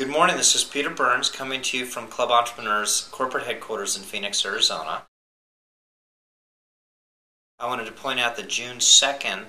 Good morning. This is Peter Burns coming to you from Club Entrepreneurs corporate headquarters in Phoenix, Arizona. I wanted to point out that June 2nd,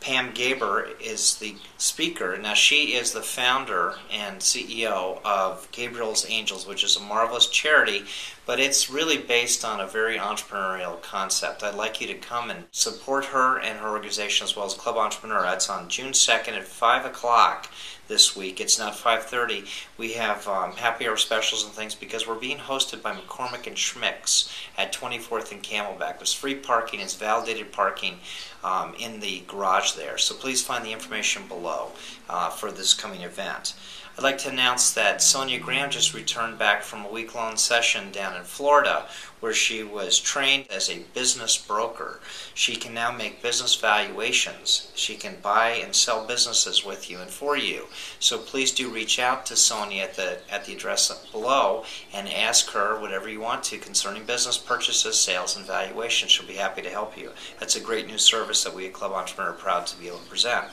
Pam Gaber is the speaker. Now, she is the founder and CEO of Gabriel's Angels, which is a marvelous charity, but it's really based on a very entrepreneurial concept. I'd like you to come and support her and her organization as well as Club Entrepreneur. That's on June 2nd at 5 o'clock this week. It's not 5.30. We have um, happy hour specials and things because we're being hosted by McCormick and Schmick's at 24th and Camelback. There's free parking. It's validated parking um, in the garage there. So please find the information below uh, for this coming event. I'd like to announce that Sonia Graham just returned back from a week long session down in Florida where she was trained as a business broker. She can now make business valuations. She can buy and sell businesses with you and for you. So please do reach out to Sonia at the, at the address below and ask her whatever you want to concerning business purchases, sales, and valuations. She'll be happy to help you. That's a great new service that we at Club Entrepreneur are proud to be able to present.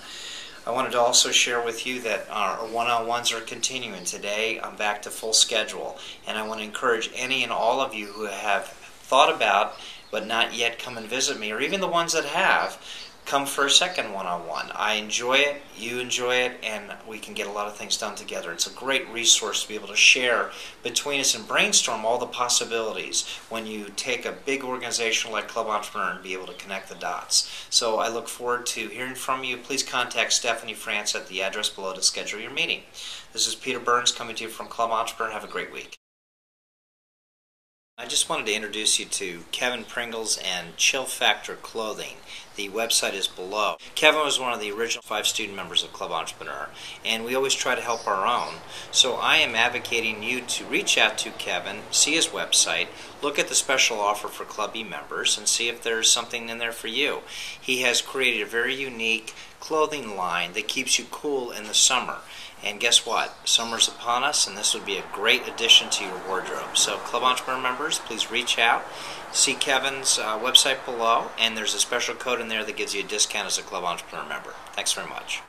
I wanted to also share with you that our one-on-ones are continuing. Today I'm back to full schedule and I want to encourage any and all of you who have thought about but not yet come and visit me or even the ones that have come for a second one-on-one. I enjoy it, you enjoy it, and we can get a lot of things done together. It's a great resource to be able to share between us and brainstorm all the possibilities when you take a big organization like Club Entrepreneur and be able to connect the dots. So I look forward to hearing from you. Please contact Stephanie France at the address below to schedule your meeting. This is Peter Burns coming to you from Club Entrepreneur. Have a great week. I just wanted to introduce you to Kevin Pringles and Chill Factor Clothing. The website is below. Kevin was one of the original five student members of Club Entrepreneur, and we always try to help our own. So I am advocating you to reach out to Kevin, see his website, look at the special offer for Club E members, and see if there's something in there for you. He has created a very unique clothing line that keeps you cool in the summer. And guess what? Summer's upon us, and this would be a great addition to your wardrobe. So, Club Entrepreneur members, please reach out. See Kevin's uh, website below, and there's a special code in there that gives you a discount as a Club Entrepreneur member. Thanks very much.